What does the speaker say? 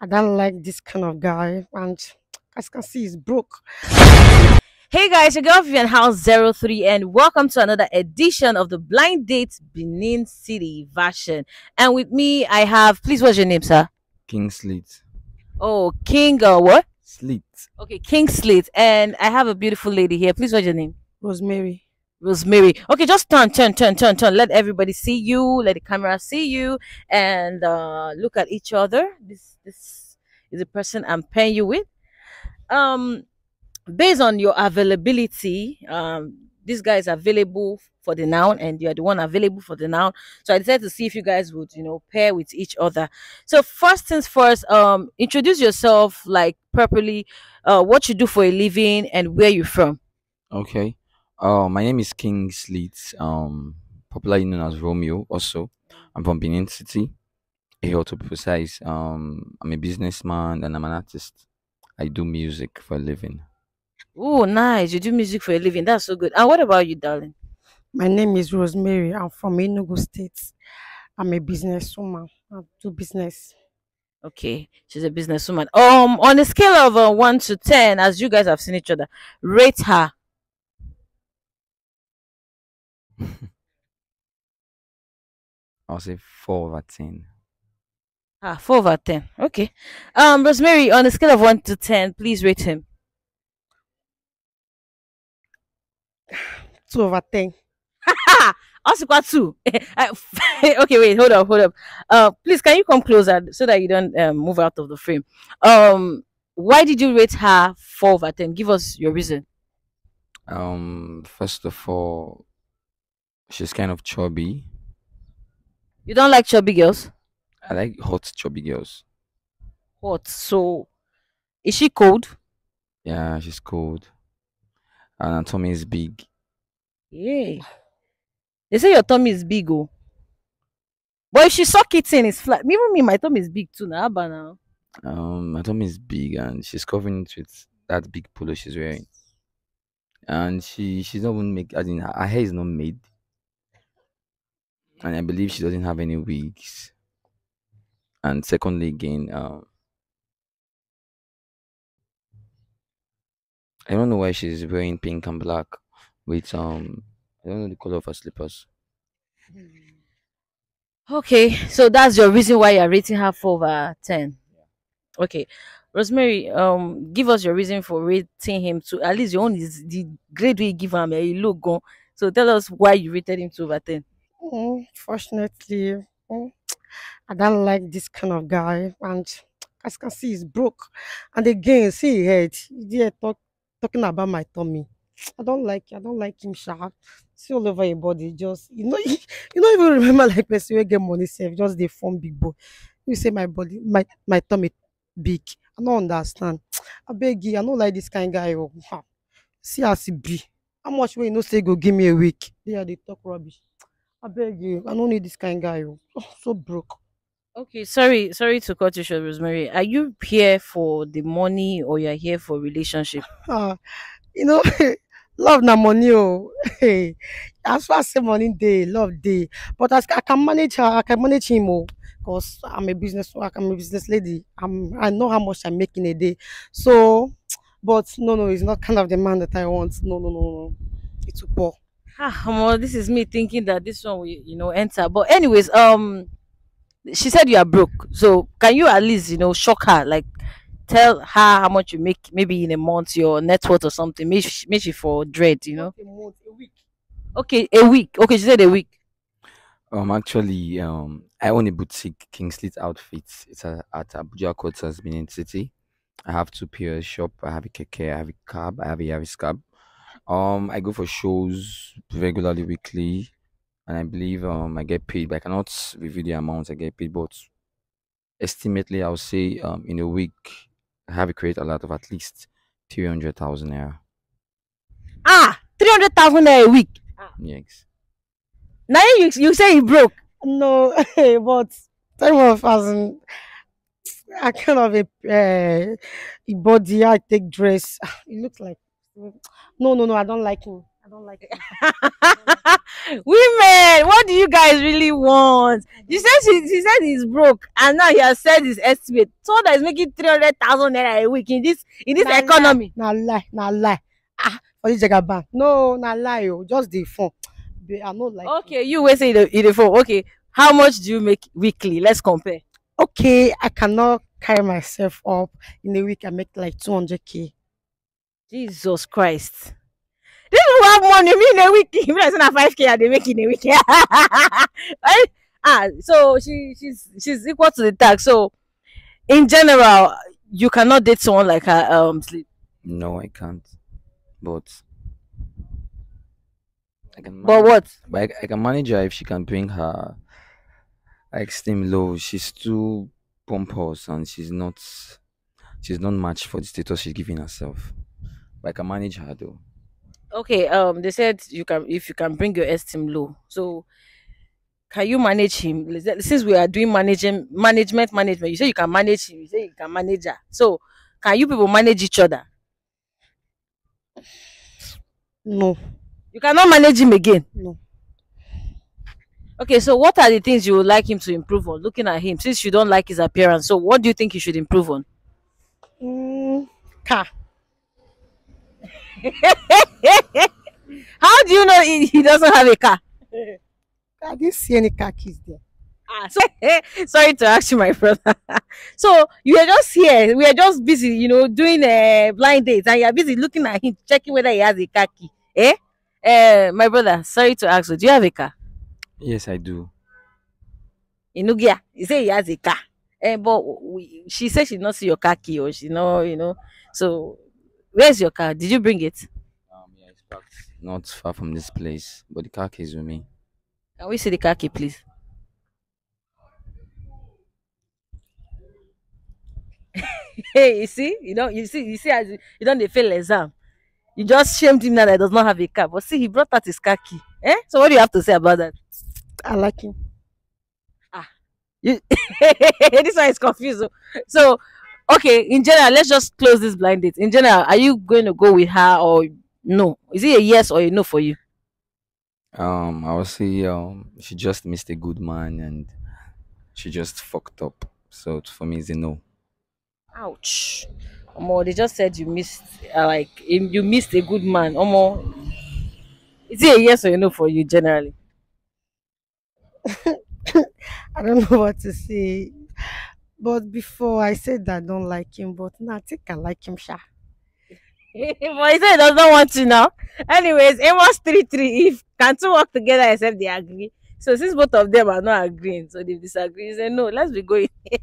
I don't like this kind of guy. And as you can see, he's broke. Hey guys, your girl Vivian House 03 and welcome to another edition of the Blind Date Benin City version. And with me, I have, please, what's your name, sir? King Slit. Oh, King, uh, what? Slit. Okay, King Slate. And I have a beautiful lady here. Please, what's your name? Rosemary. Rosemary. Okay, just turn, turn, turn, turn, turn. Let everybody see you. Let the camera see you, and uh, look at each other. This, this is the person I'm pairing you with. Um, based on your availability, um, this guy is available for the noun, and you are the one available for the noun. So I decided to see if you guys would, you know, pair with each other. So first things first, um, introduce yourself like properly. Uh, what you do for a living and where you're from. Okay. Uh, my name is King Slit. Um, popularly known as Romeo. Also, I'm from Benin City. Here to be precise. Um, I'm a businessman and I'm an artist. I do music for a living. Oh, nice. You do music for a living. That's so good. And what about you, darling? My name is Rosemary. I'm from Enugu State. I'm a businesswoman. I do business. Okay, she's a businesswoman. Um, on a scale of uh, one to ten, as you guys have seen each other, rate her. I'll say four over ten. Ah, four over ten. Okay. Um, Rosemary, on a scale of one to ten, please rate him. Two over ten. Also, got two. Okay, wait, hold up, hold up. Uh, please, can you come closer so that you don't um, move out of the frame? Um, why did you rate her four over ten? Give us your reason. Um, first of all, she's kind of chubby. You don't like chubby girls? I like hot chubby girls. Hot. So, is she cold? Yeah, she's cold. And her tummy is big. Yeah. They say your tummy is big, oh. But if she suck it in, it's flat. Even me, my tummy is big too. Now, but now. Um, my tummy is big and she's covering it with that big polo she's wearing. And she she's not even make I her her hair is not made. And I believe she doesn't have any wigs. And secondly again, um I don't know why she's wearing pink and black with um I don't know the color of her slippers. Okay, so that's your reason why you're rating her four over ten. Okay, Rosemary, um, give us your reason for rating him to at least your own is the grade we give him. eh, You look gone. So tell us why you rated him two over ten. Mm, fortunately, mm, I don't like this kind of guy. And as you can see, he's broke. And again, see his head. He's talk, talking about my tummy. I don't like I don't like him sharp. See all over your body. Just you know you don't even remember like person wey get money self, just dey form big boy. You say my body, my my tummy big. I don't understand. I beg you, I don't like this kind guy. Oh. See as he be. How much wey you know say go give me a week? There they talk rubbish. I beg you, I don't need this kind of guy. Oh. So broke. Okay, sorry, sorry to cut you short, Rosemary. Are you here for the money or you're here for relationship? Ah, you know, love na money oh. Hey, as far as say money dey, love day. But as I can manage her, I can manage him oh. Cause I'm a business, I'm a business lady. I'm, I know how much I make in a day. So, but no, no, he's not kind of the man that I want. No, no, no, no. It's too poor. Ah, omo, this is me thinking that this one will, you know, enter. But anyways, um, she said you are broke. So can you at least, you know, shock her, like tell her how much you make, maybe in a month, your net worth or something. Make she, make she for dread, you know. A month, a week. Okay, a week. Okay, she said a week. Um, actually, um, I own a boutique, Kingslit Outfits. It's a, at Abuja Quarters, Benin City. I have two POS shop. I have a keke. I have a cab. I have a Yaris cab. Um, I go for shows regularly, weekly, and I believe um I get paid. But I cannot review the amount I get paid, but estimately, I'll say um in a week I have created a lot of at least three hundred thousand naira. Ah, three hundred thousand naira a week. Yes. Now you you say you broke. No, but three hundred thousand. of as in, I kind of a uh, body I take dress. It looks like no, no, no. I don't like him. I don't like it. Women, what do you guys really want? You said she, she said he's broke, and now he has said his estimate. Someone that is making three hundred thousand naira a week in this in this Na lie. economy. Na lie, na lie. Ah, for this jagaban. No, na lie. Oh, just the phone. Babe, I not like. Okay, you wait say in the phone. Okay, how much do you make weekly? Let's compare. Okay, I cannot carry myself up in a week. I make like two hundred k. Jesus Christ. This is have money me in a week. If I na five k, they make in a week. right? Ah, so she she's she's equal to the tax. So, in general, you cannot date someone like her. Um, sleep. No, I can't. But I can. But what? But I, I can manage her if she can bring her her esteem low. She's too pompous and she's not she's not matched for the status she's giving herself. But I can manage her though. Okay. Um, they said you can if you can bring your esteem low. So, can you manage him? Since we are doing managing management management, you say you can manage him. You say you can manage her. So, can you people manage each other? No, You cannot manage him again. no. Okay, so what are the things you would like him to improve on? Looking at him, since you don't like his appearance, so what do you think he should improve on? Mm, car. How do you know he, he doesn't have a car? I didn't see any car keys there. Ah, so, sorry to ask you, my brother. so you are just here. We are just busy, you know, doing a blind dates, and you are busy looking at him, checking whether he has a car key. Eh? Uh, my brother, sorry to ask you, do you have a car? Yes, I do. Inugia, you say he has a car. Eh, but we, she said she not see your car key, or she know, you know. So, where's your car? Did you bring it? Um, yeah, it's parked not far from this place, but the car key is with me. Can we see the car key, please? hey, you see, you know, you see, you see, as you, you don't dey fail exam. You just shamed him now that he does not have a car. But see, he brought out his car key. Eh? So what do you have to say about that? I like him. Ah, you this one is confused. oh. So, okay, in general, let's just close this blind date. In general, are you going to go with her or no? Is it a yes or a no for you? Um, I would say um she just missed a good man and she just fucked up. So for me, it's a no. Ouch. Omo, they just said you missed, uh, like, you missed a good man. Omo, is it a yes or a no for you generally? I don't know what to say. But before I said I don't like him, but now I think I like him, Sha. but he said he does not want to now. Anyways, Amos 3 3, if can two work together except they agree. So since both of them are not agreeing, so they disagree, he said, no, let's be going.